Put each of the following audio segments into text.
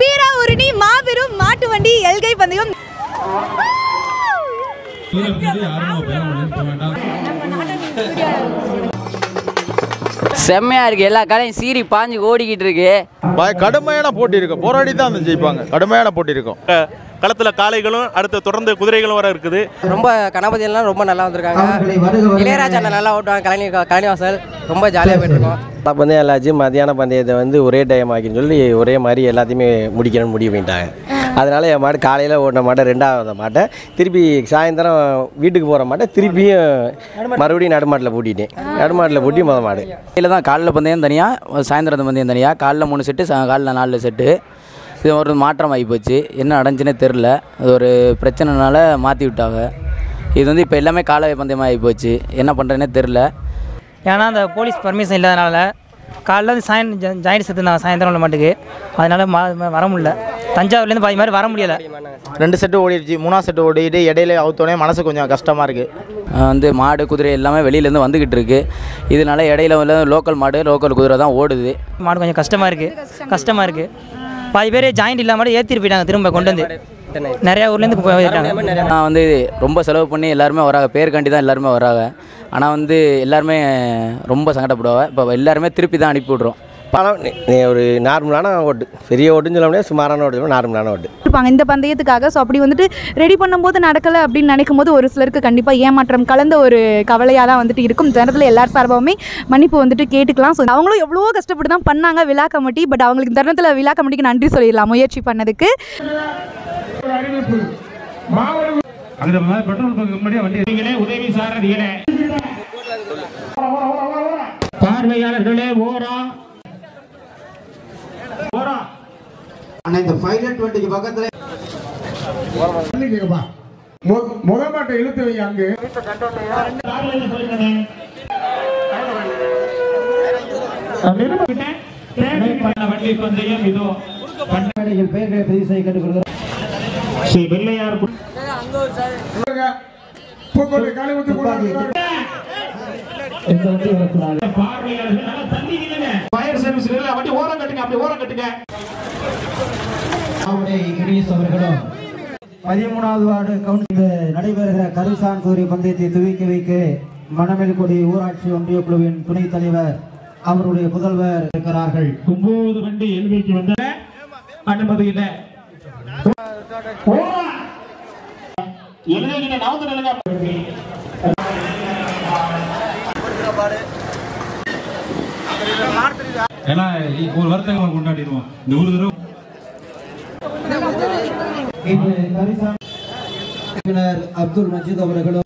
பீராவூரணி மாபெரும் மாட்டு வண்டி எல்கை பந்தயம். செம்மையா இருக்கு. எல்லா கடையும் சீறி பாஞ்சு ஓடிக்கிட்டு இருக்கு. கடுமையான போட்டி இருக்கும் போராடி தான் வந்து ஜெயிப்பாங்க. கடுமையான போட்டி இருக்கும். களத்தில் காளைகளும் அடுத்து தொடர்ந்து குதிரைகளும் வர இருக்குது. ரொம்ப கணபதி எல்லாம் ரொம்ப நல்லா வந்திருக்காங்க. இளையராஜா நல்லா ஓட்டுவாங்க கலைஞர் கலைஞாசல் ரொம்ப ஜாலியாக போயிட்டு இருக்கோம். எல்லா பந்தயம் எல்லாச்சும் மதியான பந்தயத்தை வந்து ஒரே டைம் ஆக்கின்னு சொல்லி ஒரே மாதிரி எல்லாத்தையுமே முடிக்கணும்னு முடிவு பண்ணிட்டாங்க. அதனால என் மாடு காலையில் ஓடின மாட்டை ரெண்டாவது மாட்டை திருப்பி சாயந்தரம் வீட்டுக்கு போகிற மாட்டை திருப்பியும் மறுபடியும் நடுமாட்டில் பூட்டிட்டேன். நடுமாட்டில் பூட்டி முத மாடு. இதில் தான் காலைல பந்தயம் தனியாக சாயந்தரம் பந்தயம் தனியாக காலைல மூணு செட்டு சா- காலைல நாலு செட்டு இது ஒரு மாற்றம் ஆகி போச்சு என்ன நடந்துச்சுன்னே தெரில அது ஒரு பிரச்சனைனால மாற்றி விட்டாங்க. இது வந்து இப்போ எல்லாமே காலை பந்தயமாக ஆகி போச்சு என்ன பண்ணுறதுனே தெரில ஏன்னா அந்த போலீஸ் பர்மிஷன் இல்லாதனால காலைல வந்து சாயன் ஜாயிண்ட் சேர்த்துருந்தாங்க சாயந்தரம் உள்ள மாட்டுக்கு. அதனால மா- வர முடியல. தஞ்சாவூர்லேருந்து பாதி மாதிரி வர முடியலை. ரெண்டு செட்டு ஓடிடுச்சு. மூணாவது செட்டு ஓடிட்டு இடையில அவுத்தோடனே மனசு கொஞ்சம் கஷ்டமாக இருக்குது வந்து மாடு குதிரை எல்லாமே வெளியிலேருந்து வந்துக்கிட்டு இருக்கு. இதனால இடையில வந்து லோக்கல் மாடு லோக்கல் குதிரை தான் ஓடுது. மாடு கொஞ்சம் கஷ்டமாக இருக்குது கஷ்டமாக இருக்குது பாதி பேர் ஜாயிண்ட் இல்லாமல் ஏற்றிட்டு போயிட்டாங்க திரும்ப கொண்டு வந்து. நிறையா ஊர்லேருந்து போயிட்டாங்க. நான் வந்து ரொம்ப செலவு பண்ணி எல்லாருமே வராங்க. பேருக்காண்டி தான் எல்லாருமே வராங்க. ஆனால் வந்து எல்லாருமே ரொம்ப சங்கடப்படுவாங்க. இப்போ எல்லாருமே திருப்பி தான் அனுப்பி விட்றோம். பணம் ஒரு நார்மலான ஓட்டு. பெரிய ஓட்டுன்னு சொல்ல முடியாது சுமாரான ஓட்டு நார்மலான ஓட்டு. இருப்பாங்க. இந்த பந்தயத்துக்காக ஸோ அப்படி வந்துட்டு ரெடி பண்ணும்போது நடக்கலை அப்படின்னு நினைக்கும் போது ஒரு சிலருக்கு கண்டிப்பாக ஏமாற்றம் கலந்த ஒரு கவலையாக தான் வந்துட்டு இருக்கும். இந்த நேரத்தில் எல்லார் சார்பாகவுமே மன்னிப்பு வந்துட்டு கேட்டுக்கலாம். ஸோ அவங்களும் எவ்வளவோ கஷ்டப்பட்டு தான் பண்ணாங்க விழா கமிட்டி பட் அவங்களுக்கு இந்த தருணத்தில் விழா கமிட்டிக்கு நன்றி சொல்லிடலாம் முயற்சி பண்ணதுக்கு. அந்த மாதிரி ஓரம் ஓரம் இந்த பைலட் வண்டிக்கு பக்கத்துல முகமாட்டை இழுத்து வை அங்கு. வண்டி பந்தயம் இதோ பெயர்களை பதிவு செய்ய கேட்டுக்கொள்கிறோம். ஸ்ரீ வெள்ளையார் பூக்கோட்டை காளிமுத்து இந்த வண்டி வரக்கூடாது. பார்வையாளர்கள் தண்ணி நில்லுங்க. சர்வீஸ் வண்டி ஓரம் கட்டுங்க அப்படி ஓரம் கட்டுங்க. அவர்களும் பதிமூணாவது வார்டு கவுன்சில் நடைபெறுகிற கருசான் குதிரை பந்தயத்தை துவக்கி வைக்க மணமேல்குடி ஊராட்சி ஒன்றிய குழுவின் துணைத் தலைவர் அவருடைய புதல்வர் இருக்கிறார்கள். ஒன்பது வண்டி எல்விக்கு வந்த அனுமதி இல்லை நவந்து ஏன்னா ஒரு வருத்தங்களை கொண்டாடிடுவோம் இந்த ஒரு தடவை அப்துல் மஜீத் அவர்களும்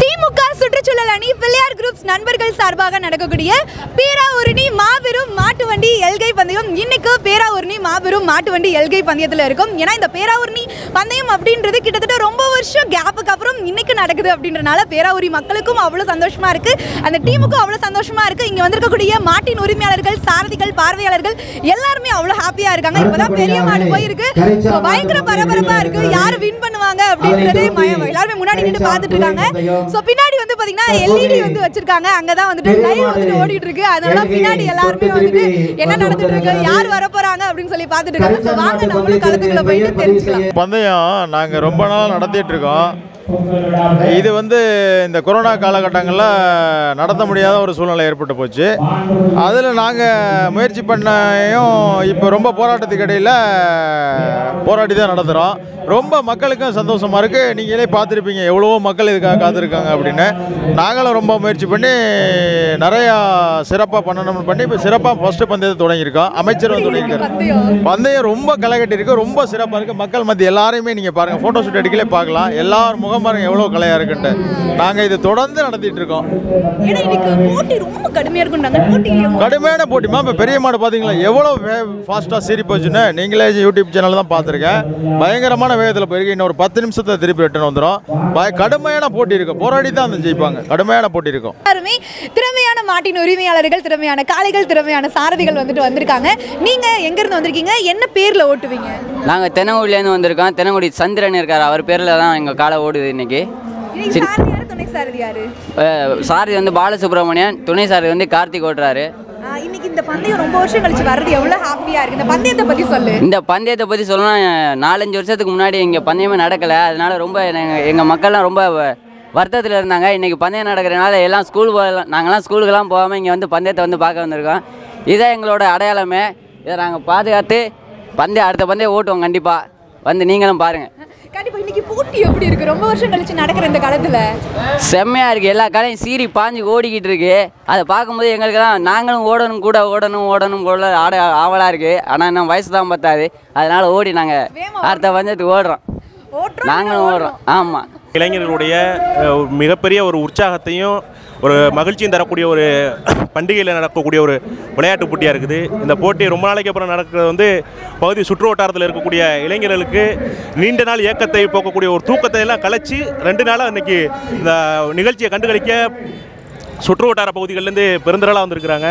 திமுக சுற்றுச்சூழல் அணி பிள்ளையார் குரூப்ஸ் நண்பர்கள் சார்பாக நடக்கக்கூடிய பேராவூரணி மாபெரும் மாட்டு வண்டி எல்கை பந்தயம். இன்னைக்கு பேராவூரணி மாபெரும் மாட்டு வண்டி எல்கை பந்தயத்தில் இருக்கும். ஏன்னா இந்த பேராவூரணி பந்தயம் அப்படின்றது கிட்டத்தட்ட ரொம்ப வருஷம் கேப்புக்கு அப்புறம் இன்னைக்கு நடக்குது அப்படின்றனால பேராவூரி மக்களுக்கும் அவ்வளோ சந்தோஷமா இருக்கு. அந்த டீமுக்கும் அவ்வளோ சந்தோஷமா இருக்கு. இங்க வந்திருக்கக்கூடிய மாட்டின் உரிமையாளர்கள் சாரதிகள் பார்வையாளர்கள் எல்லாருமே அவ்வளோ ஹாப்பியா இருக்காங்க. இப்பதான் பெரிய மாடு போயிருக்கு. பயங்கர பரபரப்பா இருக்கு. யாரு வின் பண்ணுவாங்க அப்படின்றதே எல்லாருமே முன்னாடி நின்று பார்த்துட்டு இருக்காங்க. ஸோ பின்னாடி வந்து பாத்தீங்கன்னா எல்இடி வந்து வச்சிருக்காங்க. அங்கதான் வந்துட்டு லைவ் வந்துட்டு ஓடிட்டு இருக்கு அதனால பின்னாடி எல்லாருமே வந்துட்டு என்ன நடந்துட்டு இருக்கு யார் வர போறாங்க அப்படின்னு சொல்லி பார்த்துட்டு இருக்காங்க. வாங்க நம்மளும் களத்துக்குள்ள போயிட்டு தெரிஞ்சுக்கலாம். பந்தயம் நாங்கள் ரொம்ப நாள் நடத்திட்டு இருக்கோம். இது வந்து இந்த கொரோனா காலகட்டங்களில் நடத்த முடியாத ஒரு சூழ்நிலை ஏற்பட்டு போச்சு. அதில் நாங்கள் முயற்சி பண்ணையும் இப்போ ரொம்ப போராட்டத்துக்கு இடையில் போராடி தான் நடத்துகிறோம் ரொம்ப மக்களுக்கும் சந்தோஷமாக இருக்குது நீங்களே பார்த்துருப்பீங்க எவ்வளவோ மக்கள் இதுக்காக காத்திருக்காங்க அப்படின்னு. நாங்களும் ரொம்ப முயற்சி பண்ணி நிறையா சிறப்பாக பண்ணணும்னு பண்ணி இப்போ சிறப்பாக ஃபஸ்ட்டு பந்தயத்தை தொடங்கியிருக்கோம். அமைச்சரும் தொடங்கியிருக்காரு. பந்தயம்? ரொம்ப களை கட்டி இருக்கு ரொம்ப சிறப்பாக இருக்குது மக்கள் மத்திய எல்லாரையுமே நீங்கள் பாருங்கள் ஃபோட்டோ ஷூட் எடுக்கலே பார்க்கலாம். எல்லார் முகம் முகம் பாருங்க எவ்வளோ கலையாக இருக்குன்ட்டு. நாங்கள் இது தொடர்ந்து நடத்திட்டு இருக்கோம். கடுமையான போட்டிமா இப்போ பெரிய மாடு பார்த்தீங்களா எவ்வளோ ஃபாஸ்ட்டாக சீறி போச்சுன்னு நீங்களே யூடியூப் சேனல் தான் பார்த்துருக்கேன் பயங்கரமான வேகத்தில் போயிருக்கு. இன்னும் ஒரு பத்து நிமிஷத்தை திருப்பி ரிட்டர்ன் வந்துடும் பய கடுமையான போட்டி இருக்கும் போராடி தான் அந்த ஜெயிப்பாங்க. கடுமையான போட்டி இருக்கும் எல்லாருமே திறமையான மாட்டின் உரிமையாளர்கள் திறமையான காளைகள் திறமையான சாரதிகள் வந்துட்டு வந்திருக்காங்க. நீங்க எங்க இருந்து வந்திருக்கீங்க? என்ன பேர்ல ஓட்டுவீங்க? நாங்கள் தென்னங்குடியிலேருந்து வந்திருக்கோம். தென்னங்குடி சந்திரன் இருக்கார். அவர் பேரில் தான் எங்கள் காலை ஓடுது இன்னைக்கு. இன்னைக்கு சாரதி வந்து பாலசுப்ரமணியன். துணை சாரதி வந்து கார்த்திக் ஓட்டுறாரு. இன்னைக்கு இந்த பந்தயம் ரொம்ப வருஷம் கழிச்சு வர்றது எவ்வளவு ஹாப்பியா இருக்கு? இந்த பந்தயத்தை பத்தி சொல்லு. இந்த பந்தயத்தை பற்றி சொல்லணும் நாலஞ்சு வருஷத்துக்கு முன்னாடி இங்கே பந்தயமே நடக்கலை. அதனால ரொம்ப எங்கள் மக்கள்லாம் ரொம்ப வருத்தத்தில் இருந்தாங்க. இன்றைக்கி பந்தயம் நடக்கிறனால எல்லாம் ஸ்கூல் போகலாம் நாங்கள்லாம் ஸ்கூலுக்கெல்லாம் போகாமல் இங்கே வந்து பந்தயத்தை வந்து பார்க்க வந்திருக்கோம். இதான் எங்களோட அடையாளமே. இதை நாங்கள் பாதுகாத்து பந்தயம் அடுத்த பந்தயம் ஓட்டுவோம் கண்டிப்பாக வந்து நீங்களும் பாருங்கள் கண்டிப்பா இன்னைக்கு போட்டி எப்படி இருக்கு? ரொம்ப வருஷம் கழிச்சு நடக்கிற இந்த காலத்துல செம்மையாக இருக்குது எல்லா கடையும் சீறி பாஞ்சு ஓடிக்கிட்டு இருக்கு. அதை பார்க்கும்போது எங்களுக்கெல்லாம் நாங்களும் ஓடணும் கூட ஓடணும் ஓடணும் போல ஆட ஆவலாக இருக்குது ஆனால் இன்னும் வயசு தான் பத்தாது. அதனால் ஓடி நாங்கள் அடுத்த பஞ்சத்துக்கு ஓடுறோம். நாங்களும் ஓடுறோம். ஆமாம் இளைஞர்களுடைய மிகப்பெரிய ஒரு உற்சாகத்தையும் ஒரு மகிழ்ச்சியும் தரக்கூடிய ஒரு பண்டிகையில் நடக்கக்கூடிய ஒரு விளையாட்டு போட்டியாக இருக்குது. இந்த போட்டி ரொம்ப நாளைக்கு அப்புறம் நடக்கிறது வந்து பகுதி சுற்று வட்டாரத்தில் இருக்கக்கூடிய இளைஞர்களுக்கு நீண்ட நாள் இயக்கத்தை போக்கக்கூடிய ஒரு தூக்கத்தை எல்லாம் கலைச்சி ரெண்டு நாளாக இன்றைக்கி இந்த நிகழ்ச்சியை கண்டுகளிக்க சுற்று வட்டார பகுதிகளிலேருந்து பெருந்திரளாக வந்திருக்கிறாங்க.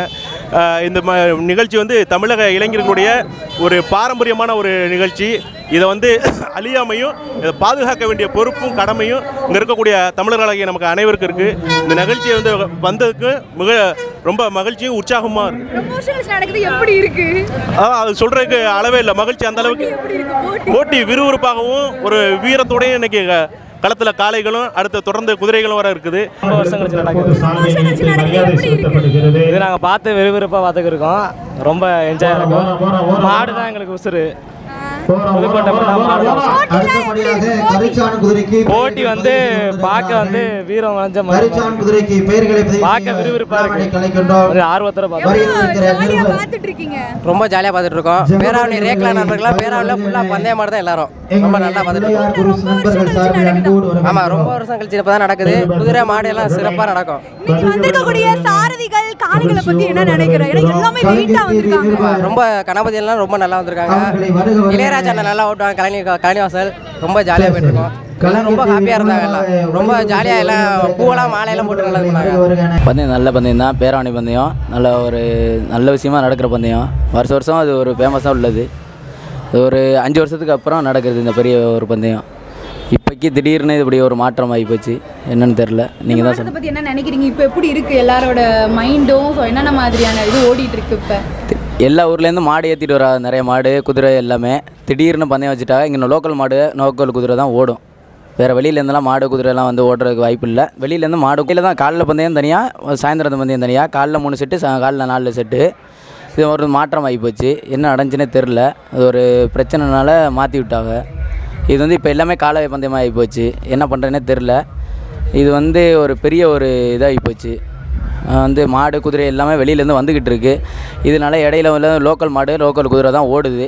இந்த ம நிகழ்ச்சி வந்து தமிழக இளைஞர்களுடைய ஒரு பாரம்பரியமான ஒரு நிகழ்ச்சி. இதை வந்து அழியாமையும் இதை பாதுகாக்க வேண்டிய பொறுப்பும் கடமையும் இங்கே இருக்கக்கூடிய தமிழர்களாகிய நமக்கு அனைவருக்கும் இருக்குது இந்த நிகழ்ச்சியை வந்து வந்ததுக்கு மிக ரொம்ப மகிழ்ச்சியும் உற்சாகமாக இருக்குது எப்படி இருக்கு? அது சொல்கிறதுக்கு அளவே இல்லை மகிழ்ச்சி அந்த அளவுக்கு. போட்டி? விறுவிறுப்பாகவும் ஒரு வீரத்தோடையும் இன்னைக்கு களத்தில் காளைகளும் அடுத்து தொடர்ந்து குதிரைகளும் வர இருக்குது. ரொம்ப வருஷம் கழிச்சு நடக்குது. இது நாங்கள் பார்த்து விறுவிறுப்பாக பார்த்துக்கு இருக்கோம் ரொம்ப என்ஜாய் இருக்கும். மாடு தான் எங்களுக்கு உசுறு. போட்டி வந்து பார்க்க வந்து வீரம் வளைஞ்ச கரிச்சான் குதிரைக்கு பெயர்களை பார்க்க விறுவிறுப்பா இருக்கு. ஆர்வத்தோட பார்த்துட்டு ரொம்ப ஜாலியாக பார்த்துட்டு இருக்கோம் பேராவளி ரேக்லா நண்பர்கள்லாம் பேராவளியில் ஃபுல்லாக பந்தய மாடு தான் எல்லாரும். ரொம்ப நல்லா பார்த்துட்டு நண்பர்கள் ஆமாம் ரொம்ப வருஷம் கழிச்சு இப்போ தான் நடக்குது. குதிரை மாடு எல்லாம் சிறப்பாக நடக்கும். வந்திருக்கக்கூடிய சாரதிகள் பத்தி என்ன நினைக்கிறேன் எல்லாமே ரொம்ப கணபதி எல்லாம் ரொம்ப நல்லா வந்திருக்காங்க. இளையராஜா அண்ணன் நல்லா ஓட்டுவாங்க. கலைஞ கலைஞாசல் ரொம்ப ஜாலியாக போயிட்டு இருக்கோம் எல்லாம் ரொம்ப ஹாப்பியாக இருந்தாங்க எல்லாம். ரொம்ப ஜாலியாக எல்லாம் பூவெல்லாம் மாலையெல்லாம் போட்டு நல்லா இருந்தாங்க பந்தயம் நல்ல பந்தயம் தான். பேராவணி பந்தயம். நல்ல ஒரு நல்ல விஷயமா நடக்கிற பந்தயம். வருஷம் வருஷம் அது ஒரு ஃபேமஸாக உள்ளது. இது ஒரு அஞ்சு வருஷத்துக்கு அப்புறம் நடக்கிறது இந்த பெரிய ஒரு பந்தயம். இப்போக்கி திடீர்னு இப்படி ஒரு மாற்றம் ஆகி போச்சு. என்னன்னு தெரில நீங்கள் தான் அதை பத்தி என்ன நினைக்கிறீங்க? இப்போ எப்படி இருக்கு எல்லாரோட மைண்டும் ஸோ என்னென்ன மாதிரியான இது ஓடிட்டு இருக்கு இப்போ? எல்லா ஊர்லேருந்து மாடு ஏற்றிட்டு வரா நிறைய மாடு குதிரை எல்லாமே. திடீர்னு பந்தயம் வச்சுட்டா இங்கே லோக்கல் மாடு லோக்கல் குதிரை தான் ஓடும். வேறு வெளியிலேருந்துலாம் மாடு குதிரைலாம் வந்து ஓடுறதுக்கு வாய்ப்பு இல்லை. வெளியிலேருந்து மாடு கீழே தான் காலைல பந்தயம் தனியாக சாயந்தரத்து பந்தயம் தனியாக காலைல மூணு செட்டு சா காலைல நாலு செட்டு இது ஒரு மாற்றம் ஆகி போச்சு. என்ன அடைஞ்சுன்னே தெரில அது ஒரு பிரச்சனைனால மாற்றி விட்டாங்க. இது வந்து இப்போ எல்லாமே கால பந்தயமாக ஆகி போச்சு. என்ன பண்ணுறதுனே தெரில இது வந்து ஒரு பெரிய ஒரு இதாகி போச்சு. வந்து மாடு குதிரை எல்லாமே வெளியிலேருந்து வந்துக்கிட்டு இருக்குது இதனால இடையில வந்து லோக்கல் மாடு லோக்கல் குதிரை தான் ஓடுது.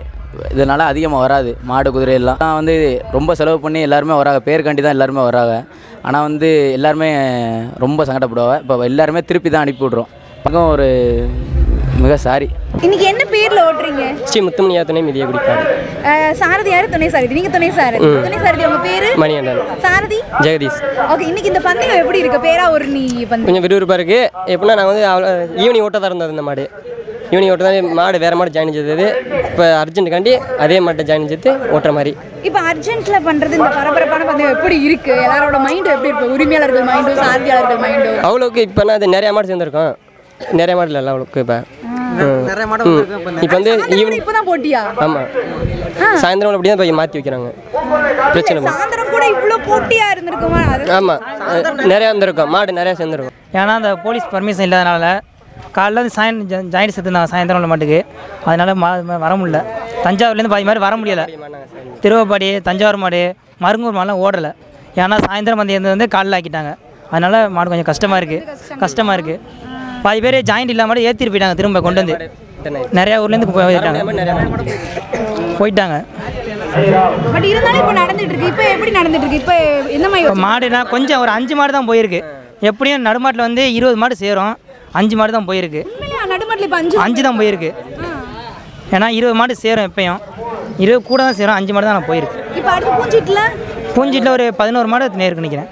இதனால் அதிகமாக வராது மாடு குதிரை எல்லாம். நான் வந்து ரொம்ப செலவு பண்ணி எல்லாருமே வராங்க. பேருக்காண்டி தான் எல்லாருமே வராங்க. ஆனால் வந்து எல்லாருமே ரொம்ப சங்கடப்படுவாங்க. இப்போ எல்லாருமே திருப்பி தான் அனுப்பி விட்றோம். பக்கம் ஒரு மிக சாரி. இன்னைக்கு என்ன பேர்ல ஓட்டுறீங்க? ஸ்ரீ முத்துமணியா துணை மிதிய குடிக்காடு அஹ், சாரதி யாரு? துணை சாரதி. நீங்க துணை சாரதி. துணை சாரதி உங்க பேரு? மணிகண்டன். சாரதி? ஜெகதீஷ். ஓகே இன்னைக்கு இந்த பந்தயம் எப்படி இருக்கு? பேரா ஒரு நீ பந்தயம்? கொஞ்சம் விறுவிறுப்பாக இருக்குது எப்படின்னா நான் வந்து ஈவினிங் ஓட்ட தான் இருந்தது இந்த மாடு. ஈவினிங் ஓட்ட தான் மாடு வேறு மாடு ஜாயின் செய்தது. இப்போ அர்ஜென்ட்டுக்காண்டி அதே மாட்டை ஜாயின் செய்து ஓட்டுற மாதிரி. இப்போ அர்ஜென்ட்ல பண்றது இந்த பரபரப்பான பந்தயம் எப்படி இருக்கு? எல்லாரோட மைண்டும் எப்படி இருக்கு உரிமையாளர்கள் மைண்டும் சாரதியாளர்கள் மைண்டும் அவ்வளோக்கு இப்போ நான் அது நிறைய மாடு சேர்ந்துருக்கோம். நிறைய மாடு இல்லை அவ்வளோக்கு இப்போ. நிறைய மாடு இப்போ வந்து ஈவினிங் இப்பதான் போட்டியா? ஆமாம் சாயந்தரம் அப்படி தான் போய் மாற்றி வைக்கிறாங்க. பிரச்சனை இல்லை. சாயந்தரம் கூட இவ்ளோ போட்டியா இருந்திருக்குமா? ஆமாம் நிறையா இருந்திருக்கும் மாடு நிறையா சேர்ந்துருக்கும். ஏன்னா அந்த போலீஸ் பர்மிஷன் இல்லாதனால காலைல வந்து சாயன் ஜாயின் சேர்த்துருந்தாங்க சாயந்தரம் உள்ள மாட்டுக்கு. அதனால் மா வர முடியல. தஞ்சாவூர்லேருந்து பாதி மாதிரி வர முடியலை. திருவப்பாடி தஞ்சாவூர் மாடு மருங்கூர் மாடுலாம் ஓடலை. ஏன்னா சாயந்தரம் வந்து வந்து காலைல ஆக்கிட்டாங்க. அதனால் மாடு கொஞ்சம் கஷ்டமாக இருக்குது கஷ்டமாக இருக்குது பாதி பேர் ஜாயிண்ட் இல்லாமல் ஏற்றிட்டு போயிட்டாங்க திரும்ப கொண்டு வந்து. நிறையா ஊர்லேருந்து போயிட்டாங்க. போயிட்டாங்க. பட் இருந்தாலும் இப்போ நடந்துட்டு இருக்கு. இப்போ எப்படி நடந்துட்டு இருக்கு? இப்போ எந்த மாதிரி மாடுனா கொஞ்சம் ஒரு அஞ்சு மாடு தான் போயிருக்கு. எப்படியும் நடுமாட்டில் வந்து இருபது மாடு சேரும். அஞ்சு மாடு தான் போயிருக்கு. நடுமட்டில் இப்போ அஞ்சு அஞ்சு தான் போயிருக்கு. ஏன்னா இருபது மாடு சேரும் எப்பயும். இருபது கூட தான் சேரும் அஞ்சு மாடு தான் நான் போயிருக்கு. இப்போ அடுத்து பூஞ்சிட்டில்? பூஞ்சிட்டில் ஒரு பதினோரு மாடு நேருக்கு நிற்கிறேன்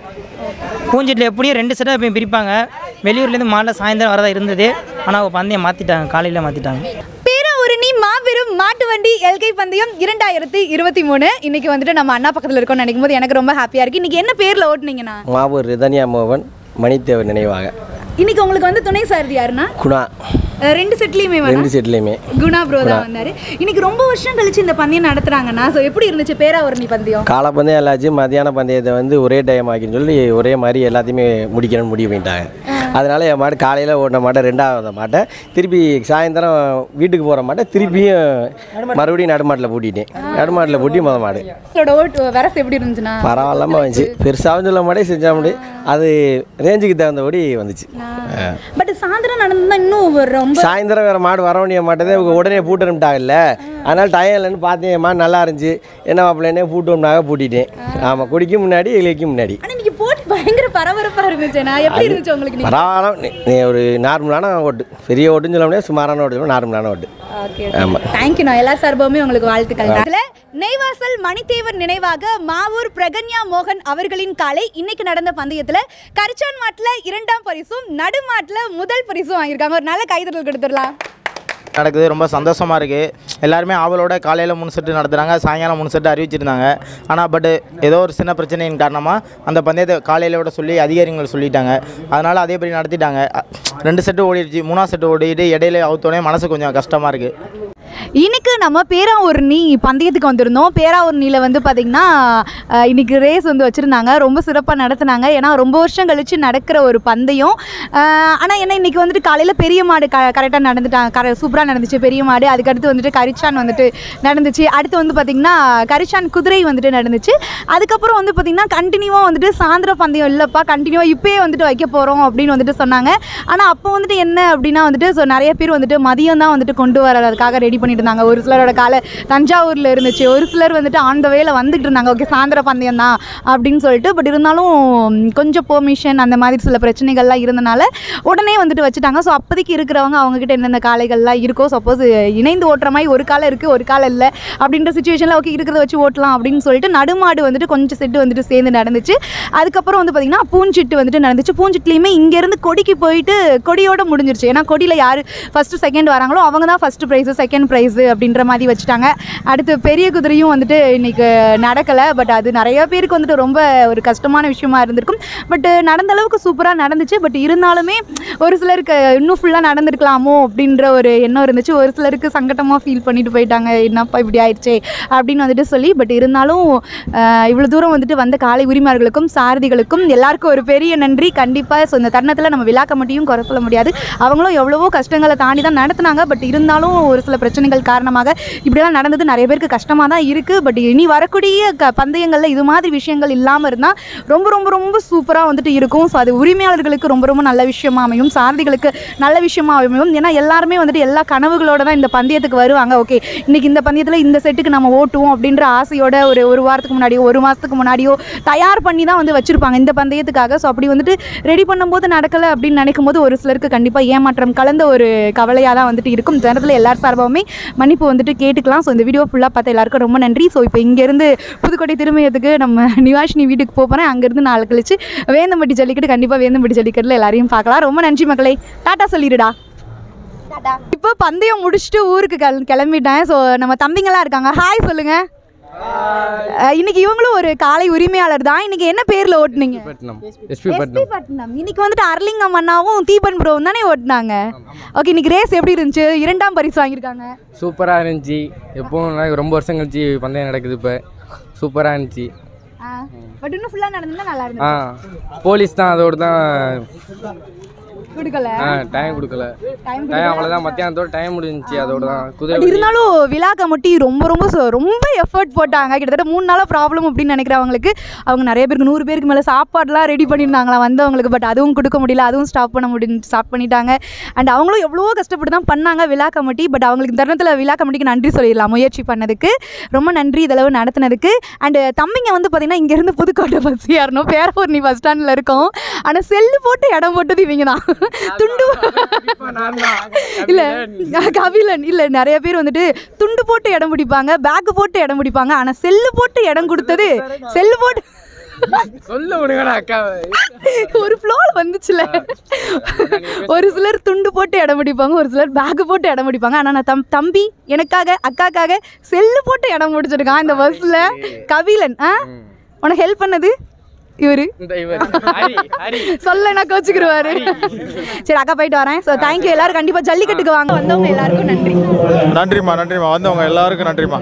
பூஞ்சிட்டில் எப்படியும் ரெண்டு செட்டாக எப்பயும் பிரிப்பாங்க. வெளியூர்லேருந்து மாடில் சாயந்தரம் வரதா இருந்தது. ஆனால் பந்தயம் மாற்றிட்டாங்க காலையில் மாற்றிட்டாங்க மாபெரும் மாட்டு வண்டி எல்கை பந்தயம் இரண்டாயிரத்தி இருபத்தி மூணு. இன்னைக்கு வந்துட்டு நம்ம அண்ணா பக்கத்தில் இருக்கோம்னு நினைக்கும் போது எனக்கு ரொம்ப ஹாப்பியாக இருக்கு. இன்னைக்கு என்ன பேரில் ஓட்டுனீங்கண்ணா மாவூர் ரிதன்யா மோகன் மணித்தேவர் நினைவாக. இன்னைக்கு உங்களுக்கு வந்து துணை சாரதி யாருன்னா? குணா. ரெண்டு செட்லையுமே ரெண்டு செட்லேயுமே. குணா ப்ரோ. தான் வந்தாரு. இன்னைக்கு ரொம்ப வருஷம் கழிச்சு இந்த பந்தயம் நடத்துறாங்கண்ணா ஸோ எப்படி இருந்துச்சு பேராவூரணி பந்தயம்? காலை பந்தயம் எல்லாச்சும் மதியான பந்தயத்தை வந்து ஒரே டைம் ஆக்கின்னு சொல்லி ஒரே மாதிரி எல்லாத்தையுமே முடிக்கணும்னு முடிவு பண்ணிட்டாங்க. அதனால என் மாடு காலையில் ஓடின மாட்டை ரெண்டாவது மாட்டை. திருப்பி சாயந்தரம் வீட்டுக்கு போகிற மாட்டை திருப்பியும் மறுபடியும் நடுமாட்டில் பூட்டிட்டேன். நடுமாட்டில் பூட்டி முத மாடு. வரசு எப்படி இருந்துச்சுண்ணா? பரவாயில்லாமல் வந்துச்சு. பெருசாகவும் சொல்ல மாட்டே செஞ்சா முடியும் அது ரேஞ்சுக்கு தகுந்தபடி வந்துச்சு. பட் சாயந்தரம் நடந்தா இன்னும் ரொம்ப சாயந்தரம் வேறு மாடு வர வேண்டிய மாட்டதே உடனே பூட்டணும்ட்டாங்கல்ல அதனால டயம் இல்லைன்னு பார்த்தேன் மாடு நல்லா இருந்துச்சு. என்ன மாப்பிள்ளனே பூட்டோம்னாக பூட்டிட்டேன். ஆமாம் குடிக்கும் முன்னாடி இலைக்கும் முன்னாடி. பயங்கர பரபரப்பா இருந்துச்சுண்ணா எப்படி இருந்துச்சு உங்களுக்கு பரவாயில்ல. ஒரு நார்மலான ஓட்டு. பெரிய ஓட்டுன்னு சொல்ல முடியாது சுமாரான ஓட்டு நார்மலான ஓட்டு. ஓகே ஆமாம் தேங்க்யூண்ணா எல்லா சார்பாவுமே உங்களுக்கு வாழ்த்துக்கள். அதுல நெய்வாசல் மணித்தேவர் நினைவாக மாவூர் பிரகன்யா மோகன் அவர்களின் காலை இன்னைக்கு நடந்த பந்தயத்துல கரிச்சான் மாட்டுல இரண்டாம் பரிசும் நடுமாட்டுல முதல் பரிசும் வாங்கியிருக்காங்க. ஒரு நல்ல கைதறல் கொடுத்துடலாம். நடக்குது ரொம்ப சந்தோஷமாக இருக்குது எல்லாருமே ஆவலோட காலையில் மூணு செட்டு நடத்துகிறாங்க சாயங்காலம் மூணு செட்டு அறிவிச்சிருந்தாங்க. ஆனால் பட் ஏதோ ஒரு சின்ன பிரச்சனையின் காரணமாக அந்த பந்தயத்தை காலையிலோட விட சொல்லி அதிகாரிகள் சொல்லிட்டாங்க. அதனால் அதேபடி நடத்திட்டாங்க. ரெண்டு செட்டு ஓடிடுச்சு மூணாவது செட்டு ஓடிட்டு இடையில அவுத்தோடனே மனசு கொஞ்சம் கஷ்டமாக இருக்குது இன்னைக்கு நம்ம பேராவூர்ணி பந்தயத்துக்கு வந்திருந்தோம். பேராவூர்ணியில் வந்து பார்த்திங்கன்னா இன்றைக்கி ரேஸ் வந்து வச்சுருந்தாங்க. ரொம்ப சிறப்பாக நடத்துனாங்க. ஏன்னா ரொம்ப வருஷம் கழித்து நடக்கிற ஒரு பந்தயம். ஆனால் என்ன இன்னைக்கு வந்துட்டு காலையில் பெரிய மாடு க கரெக்டாக நடந்துட்டாங்க கர சூப்பராக நடந்துச்சு பெரிய மாடு. அதுக்கடுத்து வந்துட்டு கரிச்சான் வந்துட்டு நடந்துச்சு. அடுத்து வந்து பார்த்திங்கன்னா கரிச்சான் குதிரை வந்துட்டு நடந்துச்சு. அதுக்கப்புறம் வந்து பார்த்திங்கன்னா கண்டினியூவாக வந்துட்டு சாயந்தர பந்தயம் இல்லைப்பா கண்டினியூவாக இப்போயே வந்துட்டு வைக்க போகிறோம் அப்படின்னு வந்துட்டு சொன்னாங்க. ஆனால் அப்போ வந்துட்டு என்ன அப்படின்னா வந்துட்டு ஸோ நிறைய பேர் வந்துட்டு மதியம் தான் வந்துட்டு கொண்டு வரதுக்காக ரெடி பண்ணிட்டு இருந்தாங்க ஒரு சிலரோட காலை தஞ்சாவூரில் இருந்துச்சு. ஒரு சிலர் வந்துட்டு ஆன் த வேல வந்துட்டு இருந்தாங்க. ஓகே சாயந்தர பந்தயம் தான் அப்படின்னு சொல்லிட்டு பட் இருந்தாலும் கொஞ்சம் பெர்மிஷன் அந்த மாதிரி சில பிரச்சனைகள்லாம் இருந்தனால உடனே வந்துட்டு வச்சுட்டாங்க. ஸோ அப்போதைக்கு இருக்கிறவங்க அவங்கக்கிட்ட என்னென்ன காளைகள்லாம் இருக்கோ சப்போஸ் இணைந்து ஓட்டுற மாதிரி ஒரு காலை இருக்குது ஒரு காலை இல்லை அப்படின்ற சுச்சுவேஷனில் ஓகே இருக்கிறத வச்சு ஓட்டலாம் அப்படின்னு சொல்லிட்டு நடுமாடு வந்துட்டு கொஞ்சம் செட்டு வந்துட்டு சேர்ந்து நடந்துச்சு. அதுக்கப்புறம் வந்து பார்த்திங்கன்னா பூஞ்சிட்டு வந்துட்டு நடந்துச்சு. பூஞ்சிட்லேயுமே இங்கேருந்து கொடிக்கு போயிட்டு கொடியோட முடிஞ்சிருச்சு. ஏன்னா கொடியில் யார் ஃபஸ்ட்டு செகண்ட் வராங்களோ அவங்க தான் ஃபஸ்ட்டு ப்ரைஸு செகண்ட் ப்ரைஸ் அப்படின்ற மாதிரி வச்சுட்டாங்க. அடுத்து பெரிய குதிரையும் வந்துட்டு இன்னைக்கு நடக்கலை. பட் அது நிறைய பேருக்கு வந்துட்டு ரொம்ப ஒரு கஷ்டமான விஷயமா இருந்திருக்கும். பட் நடந்த அளவுக்கு சூப்பராக நடந்துச்சு. பட் இருந்தாலுமே ஒரு சிலருக்கு இன்னும் ஃபுல்லாக நடந்திருக்கலாமோ அப்படின்ற ஒரு எண்ணம் இருந்துச்சு. ஒரு சிலருக்கு சங்கட்டமாக ஃபீல் பண்ணிட்டு போயிட்டாங்க. என்னப்பா இப்படி ஆயிடுச்சே அப்படின்னு வந்துட்டு சொல்லி. பட் இருந்தாலும் இவ்வளோ தூரம் வந்துட்டு வந்த காலை உரிமையாளர்களுக்கும் சாரதிகளுக்கும் எல்லாருக்கும் ஒரு பெரிய நன்றி. கண்டிப்பாக ஸோ இந்த தருணத்தில் நம்ம விழா கமிட்டியும் குறை சொல்ல முடியாது. அவங்களும் எவ்வளவோ கஷ்டங்களை தாண்டி தான் நடத்துனாங்க. பட் இருந்தாலும் ஒரு சில பிரச்சனைகள் காரணமாக இப்படிலாம் நடந்தது. நிறைய பேருக்கு கஷ்டமாக தான் இருக்குது பட் இனி வரக்கூடிய க பந்தயங்களில் இது மாதிரி விஷயங்கள் இல்லாமல் இருந்தால் ரொம்ப ரொம்ப ரொம்ப சூப்பராக வந்துட்டு இருக்கும். ஸோ அது உரிமையாளர்களுக்கு ரொம்ப ரொம்ப நல்ல விஷயமா அமையும். சாரதிகளுக்கு நல்ல விஷயமா அமையும். ஏன்னா எல்லாருமே வந்துட்டு எல்லா கனவுகளோட தான் இந்த பந்தயத்துக்கு வருவாங்க. ஓகே இன்றைக்கி இந்த பந்தயத்தில் இந்த செட்டுக்கு நம்ம ஓட்டுவோம் அப்படின்ற ஆசையோட ஒரு ஒரு வாரத்துக்கு முன்னாடியோ ஒரு மாதத்துக்கு முன்னாடியோ தயார் பண்ணி தான் வந்து வச்சுருப்பாங்க இந்த பந்தயத்துக்காக. ஸோ அப்படி வந்துட்டு ரெடி பண்ணும்போது நடக்கலை அப்படின்னு நினைக்கும் போது ஒரு சிலருக்கு கண்டிப்பாக ஏமாற்றம் கலந்த ஒரு கவலையாக தான் வந்துட்டு இருக்கும். இந்த நேரத்தில் எல்லார் சார்பாகவுமே மன்னிப்பு வந்துட்டு கேட்டுக்கலாம். ஸோ இந்த வீடியோ ஃபுல்லாக பார்த்த எல்லாருக்கும் ரொம்ப நன்றி. ஸோ இப்போ இங்கேருந்து புதுக்கோட்டை திரும்பியதுக்கு நம்ம நிவாஷினி வீட்டுக்கு போக போகிறேன் அங்கேருந்து நாலு கழிச்சு வேந்தம்பட்டி ஜல்லிக்கட்டு கண்டிப்பாக வேந்தம்பட்டி ஜல்லிக்கட்டில் எல்லாரையும் பார்க்கலாம். ரொம்ப நன்றி மக்களே. டாட்டா சொல்லிடுடா. இப்போ பந்தயம் முடிச்சுட்டு ஊருக்கு கிள- கிளம்பிட்டேன். ஸோ நம்ம தம்பிங்களாம் இருக்காங்க. ஹாய் சொல்லுங்க. அஹ் இன்னைக்கு இவங்களும் ஒரு காலை உரிமையாளர் தான். இன்னைக்கு என்ன பேர்ல ஓட்டுனீங்க? எஸ்பி எஸ்பி பட்னம் இன்னைக்கு வந்துட்டு அரலிங்கம் அண்ணாவும் தீபன் ப்ரோவும் தானே ஓட்டுனாங்க. ஓகே இன்னைக்கு ரேஸ் எப்படி இருந்துச்சு? இரண்டாம் பரிசு வாங்கியிருக்காங்க. சூப்பராக இருந்துச்சு. எப்பவும் ரொம்ப வருஷம் கழிச்சு பந்தயம் நடக்குது இப்போ. சூப்பராக இருந்துச்சு. பட் இன்னும் ஃபுல்லாக நடந்தா நல்லா இருந்துச்சு போலீஸ் தான் அதோடு தான் கொடுக்கல? டைம் கொடுக்கல. டைம் அவ்வளோதான் மத்தியானத்தோட டைம் முடிஞ்சிச்சு அதோட தான் குதிரை இருந்தாலும் விழா கமிட்டி ரொம்ப ரொம்ப ரொம்ப எஃபர்ட் போட்டாங்க. கிட்டத்தட்ட மூணு நாளாக ப்ராப்ளம் அப்படின்னு நினைக்கிறவங்களுக்கு அவங்க நிறைய பேருக்கு நூறு பேருக்கு மேலே சாப்பாடுலாம் ரெடி பண்ணியிருந்தாங்களா வந்தவங்களுக்கு. பட் அதுவும் கொடுக்க முடியல. அதுவும் ஸ்டாப் பண்ண முடியும் ஸ்டாப் பண்ணிட்டாங்க. அண்ட் அவங்களும் எவ்வளவோ கஷ்டப்பட்டு தான் பண்ணாங்க விழா கமிட்டி பட் அவங்களுக்கு தருணத்தில் விழா கமிட்டிக்கு நன்றி சொல்லிடலாம் முயற்சி பண்ணதுக்கு. ரொம்ப நன்றி இதளவு நடத்தினதுக்கு. அண்டு தம்பிங்க வந்து பார்த்தீங்கன்னா இங்கேருந்து புதுக்கோட்டை பஸ் ஏறணும். பேரூர்னி பஸ் ஸ்டாண்டில் இருக்கோம். ஆனால் செல்லு போட்டு இடம் போட்டது இவங்க தான் துண்டு இல்லை கபிலன். இல்லை நிறைய பேர் வந்துட்டு துண்டு போட்டு இடம் பிடிப்பாங்க பேக் போட்டு இடம் பிடிப்பாங்க ஆனால் செல்லு போட்டு இடம் கொடுத்தது செல்லு போட்டு ஒரு ஃப்ளோவில் வந்துச்சுல. ஒரு சிலர் துண்டு போட்டு இடம் பிடிப்பாங்க ஒரு சிலர் பேக் போட்டு இடம் பிடிப்பாங்க. ஆனால் நான் தம் தம்பி எனக்காக அக்காக்காக செல்லு போட்டு இடம் பிடிச்சிருக்கான் இந்த பஸ்ஸில் கபிலன் ஆ? உனக்கு ஹெல்ப் பண்ணது? இவரு? இந்த இவர். ஹரி ஹரி. சொல்ல நான் கோச்சுக்கிருவாரு? சரி அக்கா போயிட்டு வரேன். ஸோ தேங்க்யூ எல்லாரும் கண்டிப்பாக ஜல்லிக்கட்டுக்கு வாங்க. வந்தவங்க எல்லாருக்கும் நன்றி. நன்றிம்மா நன்றிம்மா. வந்தவங்க எல்லாருக்கும் நன்றிம்மா.